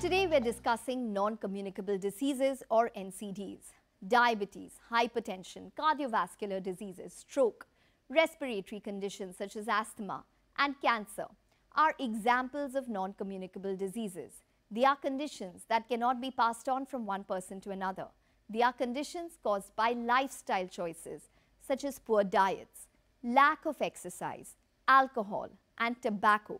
Today we're discussing non-communicable diseases or NCDs. Diabetes, hypertension, cardiovascular diseases, stroke, respiratory conditions such as asthma and cancer are examples of non-communicable diseases. They are conditions that cannot be passed on from one person to another. They are conditions caused by lifestyle choices such as poor diets, lack of exercise, alcohol and tobacco,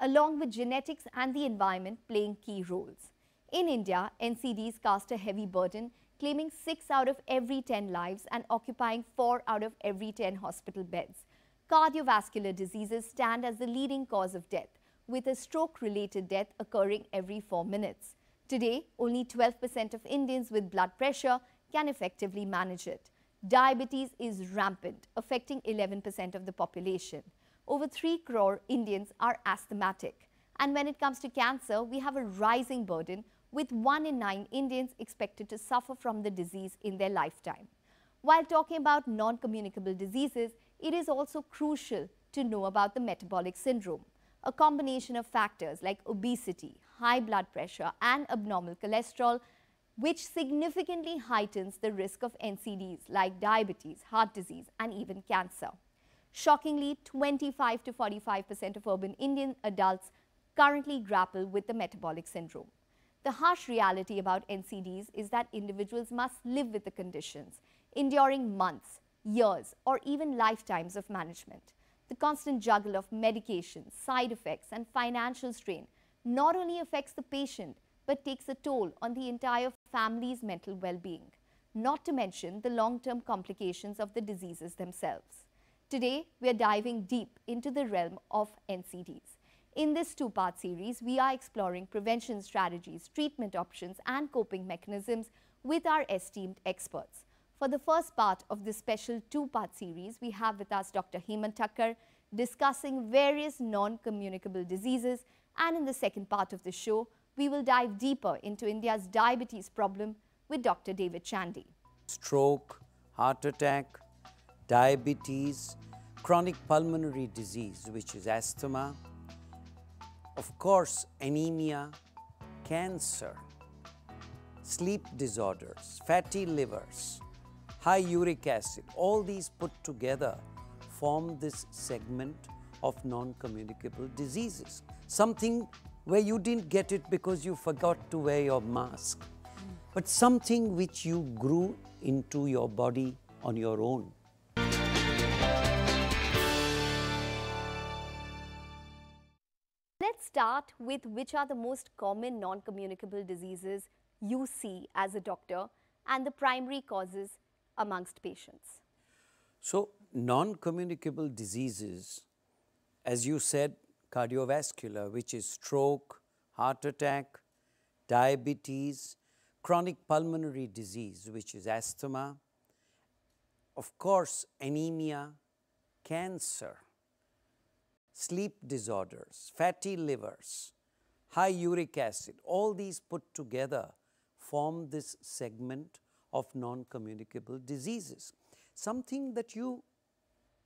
along with genetics and the environment playing key roles. In India, NCDs cast a heavy burden, claiming 6 out of every 10 lives and occupying 4 out of every 10 hospital beds. Cardiovascular diseases stand as the leading cause of death, with a stroke-related death occurring every 4 minutes. Today, only 12% of Indians with blood pressure can effectively manage it. Diabetes is rampant, affecting 11% of the population. Over 3 crore Indians are asthmatic. And when it comes to cancer, we have a rising burden with 1 in 9 Indians expected to suffer from the disease in their lifetime. While talking about non-communicable diseases, it is also crucial to know about the metabolic syndrome, a combination of factors like obesity, high blood pressure and abnormal cholesterol which significantly heightens the risk of NCDs like diabetes, heart disease and even cancer. Shockingly, 25 to 45% of urban Indian adults currently grapple with the metabolic syndrome. The harsh reality about NCDs is that individuals must live with the conditions, enduring months, years, or even lifetimes of management. The constant juggle of medications, side effects, and financial strain not only affects the patient but takes a toll on the entire family's mental well being, not to mention the long term complications of the diseases themselves. Today, we are diving deep into the realm of NCDs. In this two part series, we are exploring prevention strategies, treatment options, and coping mechanisms with our esteemed experts. For the first part of this special two part series, we have with us Dr. Hemant Thacker discussing various non communicable diseases. And in the second part of the show, we will dive deeper into India's diabetes problem with Dr. David Chandy. Stroke, heart attack, diabetes, chronic pulmonary disease, which is asthma, of course, anemia, cancer, sleep disorders, fatty livers, high uric acid, all these put together form this segment of non-communicable diseases. Something where you didn't get it because you forgot to wear your mask, but something which you grew into your body on your own. Start with which are the most common non-communicable diseases you see as a doctor and the primary causes amongst patients. So, non-communicable diseases, as you said, cardiovascular, which is stroke, heart attack, diabetes, chronic pulmonary disease, which is asthma, of course, anemia, cancer, sleep disorders, fatty livers, high uric acid, all these put together form this segment of non-communicable diseases. Something that you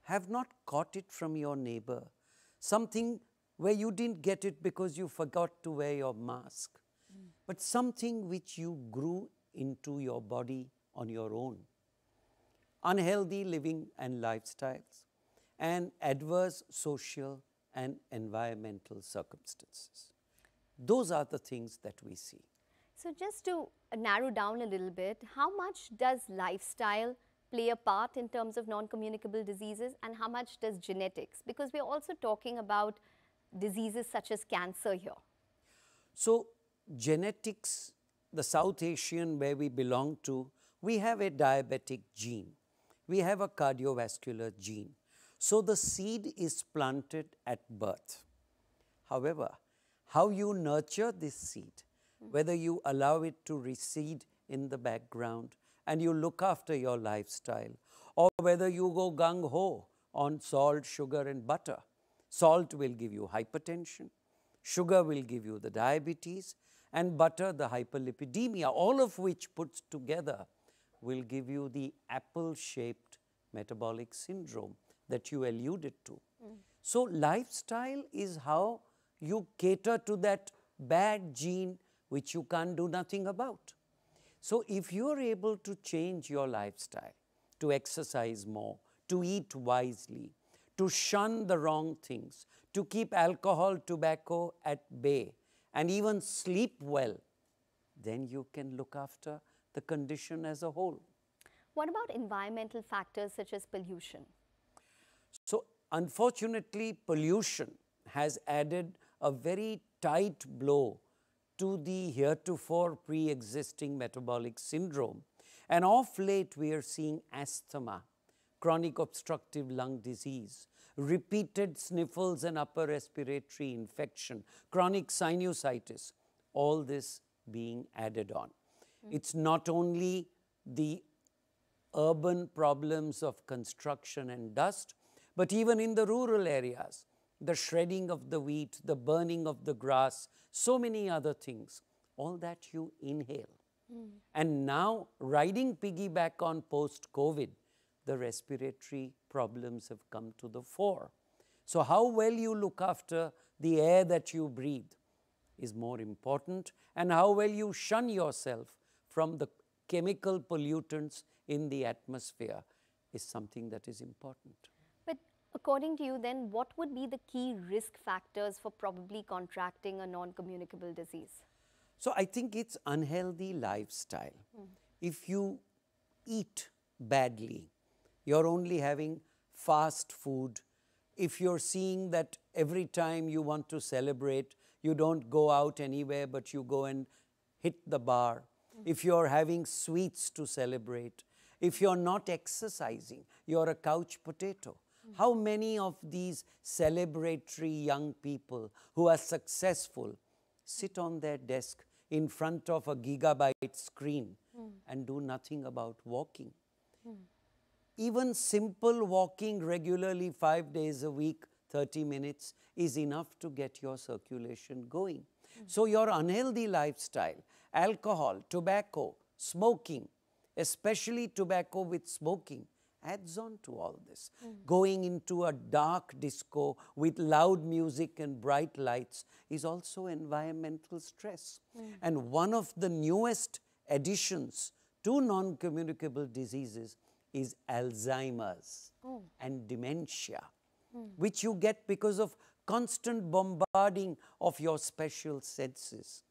have not caught it from your neighbor, something where you didn't get it because you forgot to wear your mask, mm. but something which you grew into your body on your own. Unhealthy living and lifestyles, and adverse social and environmental circumstances. Those are the things that we see. So, just to narrow down a little bit, how much does lifestyle play a part in terms of non communicable diseases, and how much does genetics? Because we're also talking about diseases such as cancer here? So, genetics, the South Asian where we belong to, we have a diabetic gene, we have a cardiovascular gene. So, the seed is planted at birth. However, how you nurture this seed, whether you allow it to recede in the background and you look after your lifestyle, or whether you go gung ho on salt, sugar, and butter, Salt will give you hypertension, sugar will give you the diabetes, and butter the hyperlipidemia, all of which put together will give you the apple shaped metabolic syndrome that you alluded to. Mm. So, lifestyle is how you cater to that bad gene which you can't do nothing about. So, if you are able to change your lifestyle, to exercise more, to eat wisely, to shun the wrong things, to keep alcohol, tobacco at bay, and even sleep well, then you can look after the condition as a whole. What about environmental factors such as pollution? So, unfortunately, pollution has added a very tight blow to the heretofore pre existing metabolic syndrome. And of late, we are seeing asthma, chronic obstructive lung disease, repeated sniffles and upper respiratory infection, chronic sinusitis, all this being added on. Mm. It's not only the urban problems of construction and dust, but even in the rural areas, the shredding of the wheat, the burning of the grass, so many other things, all that you inhale. Mm. And now, riding piggyback on post COVID, the respiratory problems have come to the fore. So, how well you look after the air that you breathe is more important, and how well you shun yourself from the chemical pollutants in the atmosphere is something that is important. According to you, then, what would be the key risk factors for probably contracting a non communicable disease? So, I think it's unhealthy lifestyle. Mm. If you eat badly, you're only having fast food. If you're seeing that every time you want to celebrate, you don't go out anywhere but you go and hit the bar. Mm. If you're having sweets to celebrate, if you're not exercising, you're a couch potato. Mm. How many of these celebratory young people who are successful sit on their desk in front of a gigabyte screen mm. and do nothing about walking? Mm. Even simple walking regularly five days a week, 30 minutes, is enough to get your circulation going. So, your unhealthy lifestyle, alcohol, tobacco, smoking, especially tobacco with smoking, adds on to all this. Mm. Going into a dark disco with loud music and bright lights is also environmental stress. Mm. And one of the newest additions to non communicable diseases is Alzheimer's oh. and dementia, mm. which you get because of constant bombarding of your special senses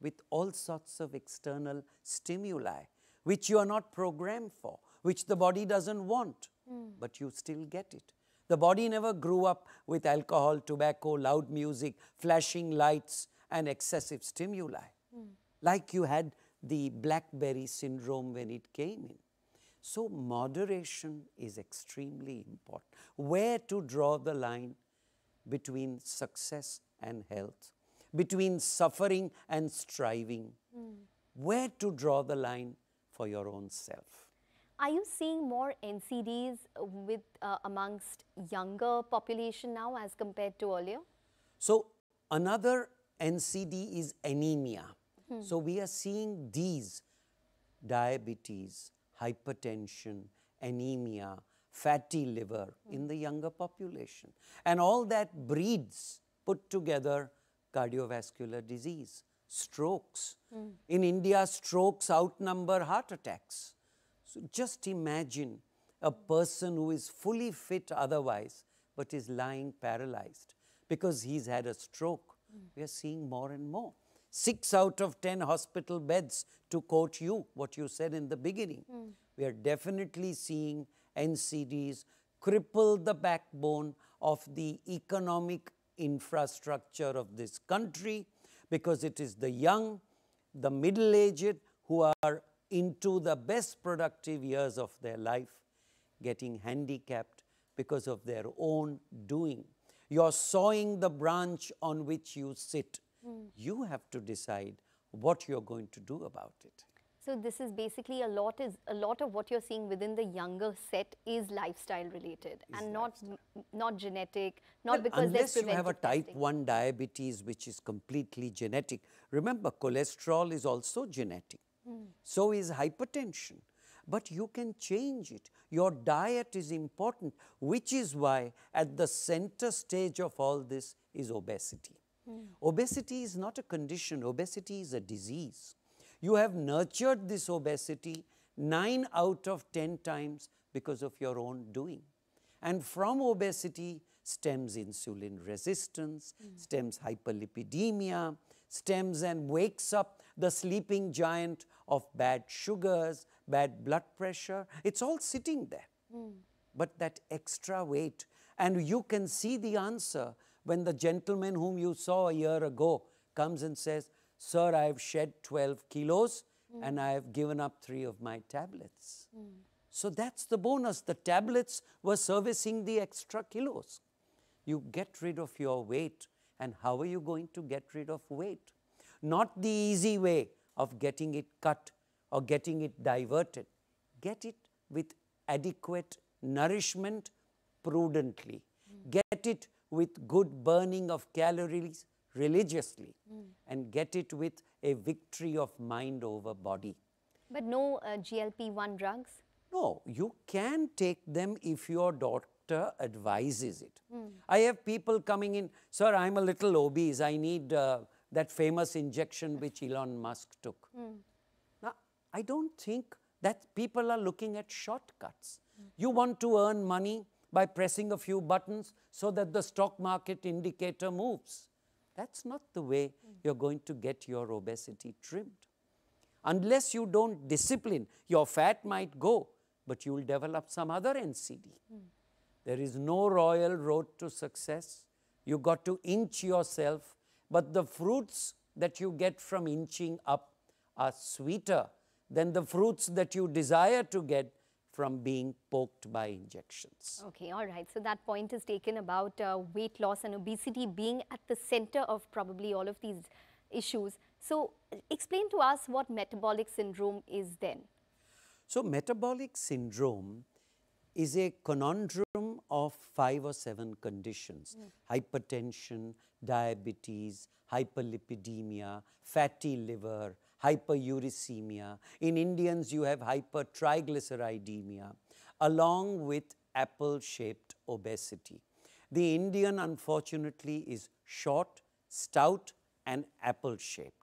with all sorts of external stimuli which you are not programmed for, which the body doesn't want, mm. but you still get it. The body never grew up with alcohol, tobacco, loud music, flashing lights, and excessive stimuli, mm. like you had the Blackberry syndrome when it came in. So, moderation is extremely important. Where to draw the line between success and health, between suffering and striving, mm. where to draw the line for your own self. Are you seeing more NCDs with uh, amongst younger population now as compared to earlier? So another NCD is anemia. Hmm. So we are seeing these diabetes, hypertension, anemia, fatty liver hmm. in the younger population. And all that breeds put together cardiovascular disease strokes. Mm. In India, strokes outnumber heart attacks. So just imagine a person who is fully fit otherwise, but is lying paralyzed because he's had a stroke. Mm. We are seeing more and more. Six out of 10 hospital beds, to quote you, what you said in the beginning. Mm. We are definitely seeing NCDs cripple the backbone of the economic infrastructure of this country because it is the young, the middle aged who are into the best productive years of their life getting handicapped because of their own doing. You're sawing the branch on which you sit. Mm. You have to decide what you're going to do about it. So this is basically a lot is a lot of what you're seeing within the younger set is lifestyle related is and lifestyle. not not genetic, not well, because unless you have a type testing. 1 diabetes which is completely genetic. Remember cholesterol is also genetic. Mm. So is hypertension. But you can change it. Your diet is important, which is why at the center stage of all this is obesity. Obesity is not a condition, obesity is a disease. You have nurtured this obesity nine out of 10 times because of your own doing. And from obesity stems insulin resistance, stems hyperlipidemia, stems and wakes up the sleeping giant of bad sugars, bad blood pressure. It's all sitting there. Hmm. But that extra weight, and you can see the answer when the gentleman whom you saw a year ago comes and says, Sir, I have shed 12 kilos hmm. and I have given up three of my tablets. Hmm. So that's the bonus. The tablets were servicing the extra kilos. You get rid of your weight. And how are you going to get rid of weight? Not the easy way of getting it cut or getting it diverted. Get it with adequate nourishment prudently. Get it with good burning of calories religiously. And get it with a victory of mind over body. But no uh, GLP-1 drugs? No, you can take them if your doctor advises it. I have people coming in, sir, I'm a little obese. I need uh, that famous injection which Elon Musk took. Hmm. Now, I don't think that people are looking at shortcuts. You want to earn money by pressing a few buttons so that the stock market indicator moves. That's not the way hmm. you're going to get your obesity trimmed. Unless you don't discipline, your fat might go, but you will develop some other NCD. Hmm. There is no royal road to success. You've got to inch yourself, but the fruits that you get from inching up are sweeter than the fruits that you desire to get from being poked by injections. Okay, all right. So that point is taken about uh, weight loss and obesity being at the center of probably all of these issues. So explain to us what metabolic syndrome is then. So, metabolic syndrome is a conundrum of five or seven conditions hmm. hypertension, diabetes, hyperlipidemia, fatty liver, hyperuricemia. In Indians, you have hypertriglyceridemia, along with apple shaped obesity. The Indian, unfortunately, is short, stout, and apple shaped.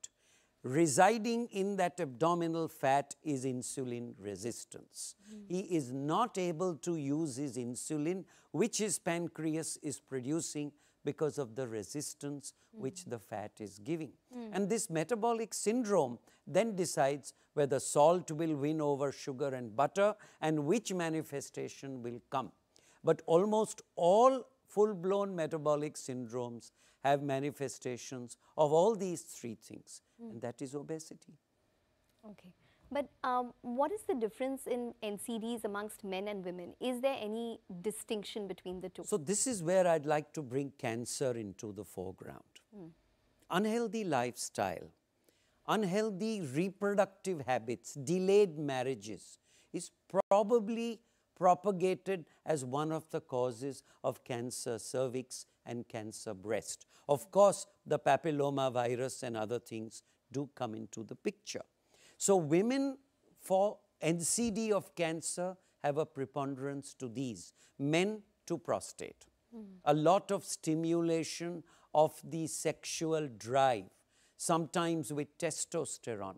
Residing in that abdominal fat is insulin resistance. He is not able to use his insulin, which his pancreas is producing because of the resistance which the fat is giving. And this metabolic syndrome then decides whether salt will win over sugar and butter and which manifestation will come. But almost all full blown metabolic syndromes have manifestations of all these three things, and that is obesity. Okay. But um, what is the difference in NCDs amongst men and women? Is there any distinction between the two? So, this is where I'd like to bring cancer into the foreground. Unhealthy lifestyle, unhealthy reproductive habits, delayed marriages is probably propagated as one of the causes of cancer cervix and cancer breast. Of course, the papilloma virus and other things do come into the picture. So, women for NCD of cancer have a preponderance to these, men to prostate. A lot of stimulation of the sexual drive, sometimes with testosterone,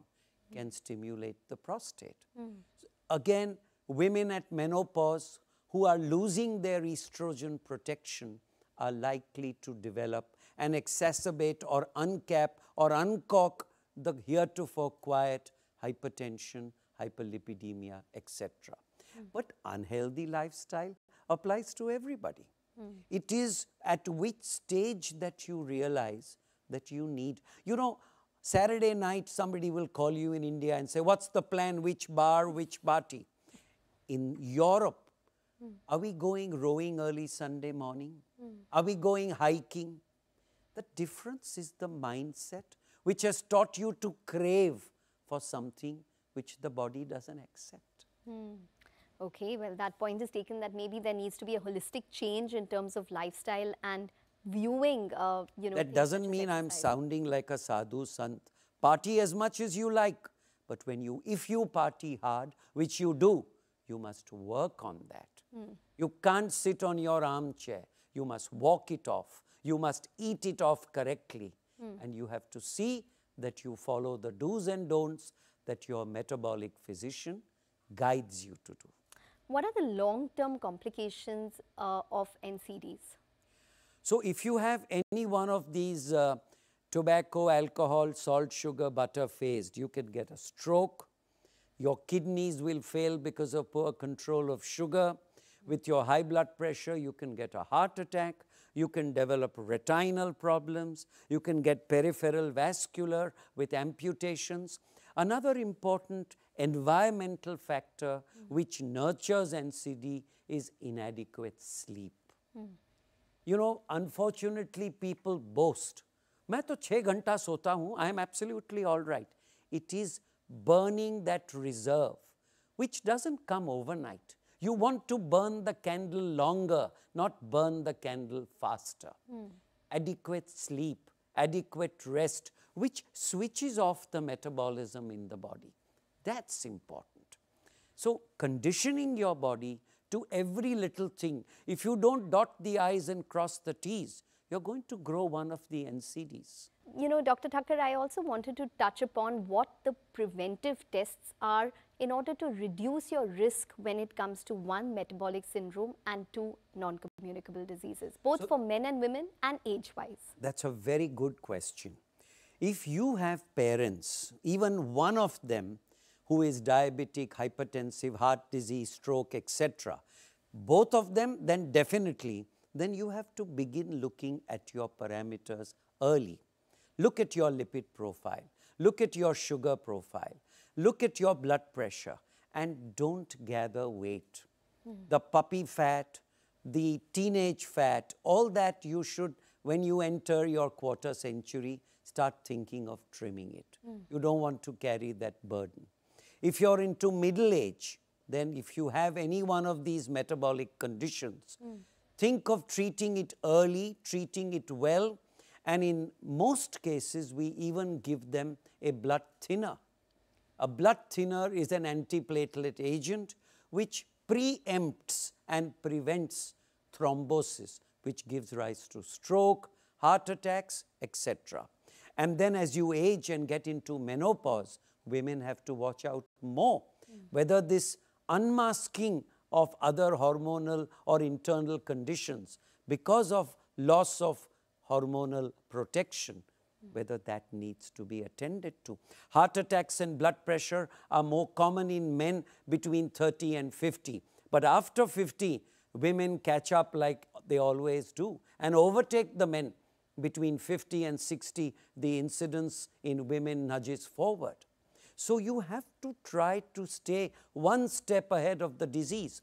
can stimulate the prostate. Mm. Again, women at menopause who are losing their estrogen protection are likely to develop and exacerbate or uncap or uncork the heretofore quiet hypertension, hyperlipidemia, etc. Hmm. But unhealthy lifestyle applies to everybody. Hmm. It is at which stage that you realize that you need, you know, Saturday night somebody will call you in India and say, What's the plan? Which bar, which party? In Europe, hmm. are we going rowing early Sunday morning? Hmm. Are we going hiking? The difference is the mindset which has taught you to crave for something which the body doesn't accept. Hmm. Okay, well, that point is taken that maybe there needs to be a holistic change in terms of lifestyle and viewing, uh, you know. That doesn't mean I'm sounding like a sadhu sant. Party as much as you like, but when you, if you party hard, which you do, you must work on that. You can't sit on your armchair. You must walk it off. You must eat it off correctly. And you have to see that you follow the do's and don'ts that your metabolic physician guides you to do. What are the long-term complications uh, of NCDs? So if you have any one of these uh, tobacco, alcohol, salt, sugar, butter phased, you can get a stroke. Your kidneys will fail because of poor control of sugar. With your high blood pressure, you can get a heart attack. You can develop retinal problems. You can get peripheral vascular with amputations. Another important environmental factor which nurtures NCD is inadequate sleep. You know, unfortunately, people boast. मैं तो छः घंटा सोता हूँ I am absolutely all right. It is burning that reserve, which doesn't come overnight. You want to burn the candle longer, not burn the candle faster. Hmm. Adequate sleep, adequate rest, which switches off the metabolism in the body. That's important. So, conditioning your body to every little thing. If you don't dot the I's and cross the T's, you're going to grow one of the NCDs. You know, Dr. Thacker, I also wanted to touch upon what the preventive tests are in order to reduce your risk when it comes to one, metabolic syndrome and two, non-communicable diseases, both for men and women and age-wise. That's a very good question. If you have parents, even one of them who is diabetic, hypertensive, heart disease, stroke, etc., both of them, then definitely, then you have to begin looking at your parameters early. Look at your lipid profile, look at your sugar profile, look at your blood pressure, and don't gather weight. Hmm. The puppy fat, the teenage fat, all that you should, when you enter your quarter century, start thinking of trimming it. Hmm. You don't want to carry that burden. If you're into middle age, then if you have any one of these metabolic conditions, hmm. think of treating it early, treating it well, and in most cases, we even give them a blood thinner. A blood thinner is an antiplatelet agent which preempts and prevents thrombosis, which gives rise to stroke, heart attacks, etc. And then as you age and get into menopause, women have to watch out more whether this unmasking of other hormonal or internal conditions because of loss of hormonal protection, whether that needs to be attended to. Heart attacks and blood pressure are more common in men between 30 and 50. But after 50, women catch up like they always do and overtake the men. Between 50 and 60, the incidence in women nudges forward. So you have to try to stay one step ahead of the disease.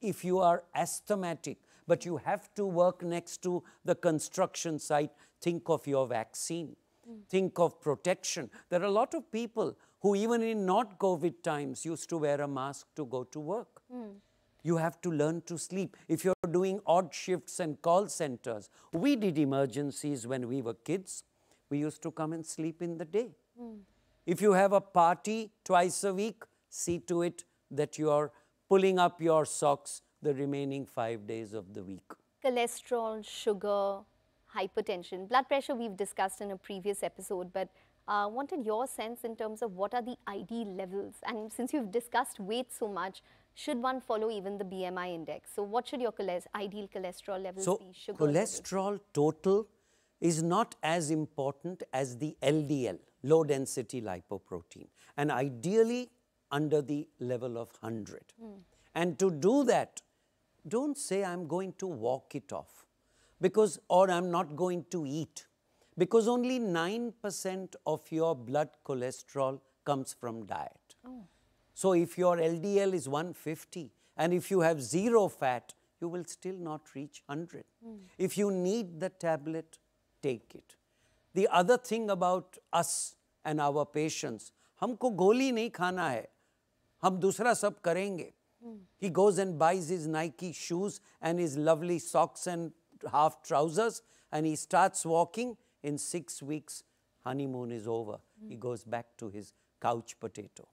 If you are asthmatic, but you have to work next to the construction site, think of your vaccine, mm. think of protection. There are a lot of people who, even in not COVID times, used to wear a mask to go to work. Mm. You have to learn to sleep. If you're doing odd shifts and call centers, we did emergencies when we were kids. We used to come and sleep in the day. Mm. If you have a party twice a week, see to it that you are pulling up your socks the remaining five days of the week. Cholesterol, sugar, hypertension, blood pressure we've discussed in a previous episode, but uh, wanted your sense in terms of what are the ideal levels. And since you've discussed weight so much, should one follow even the BMI index? So what should your choles- ideal cholesterol levels So, be? Sugar levels? cholesterol total is not as important as the LDL, low density lipoprotein, and ideally under the level of 100. And to do that, don't say I'm going to walk it off because or I'm not going to eat because only 9% of your blood cholesterol comes from diet. So if your LDL is 150 and if you have zero fat, you will still not reach 100. If you need the tablet, take it. The other thing about us and our patients, हमको गोली नहीं खाना है हम दूसरा सब करेंगे Hmm. he goes and buys his Nike shoes and his lovely socks and half trousers and he starts walking. In six weeks, honeymoon is over. Hmm. He goes back to his couch potato.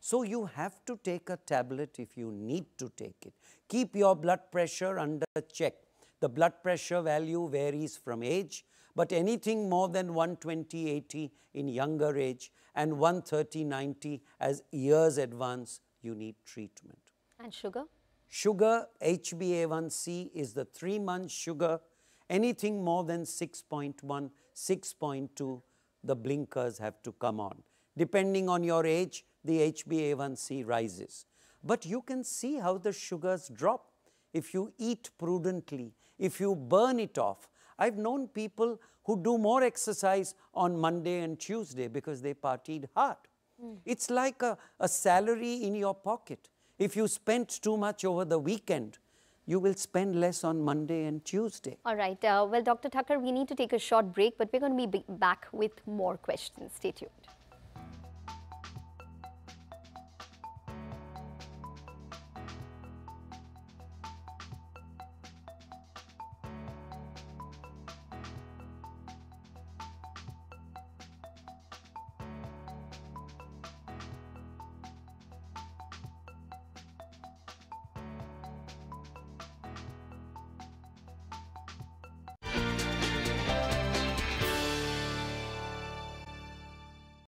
So you have to take a tablet if you need to take it. Keep your blood pressure under check. The blood pressure value varies from age, but anything more than 120 80 in younger age and 130 90 as years advance, you need treatment. And sugar? Sugar, HbA1c is the three month sugar. Anything more than 6.1, 6.2, the blinkers have to come on. Depending on your age, the HbA1c rises. But you can see how the sugars drop if you eat prudently, if you burn it off. I've known people who do more exercise on Monday and Tuesday because they partied hard. Mm. It's like a, a salary in your pocket. If you spend too much over the weekend, you will spend less on Monday and Tuesday. All right. Uh, well, Dr. Thacker, we need to take a short break, but we're going to be back with more questions. Stay tuned.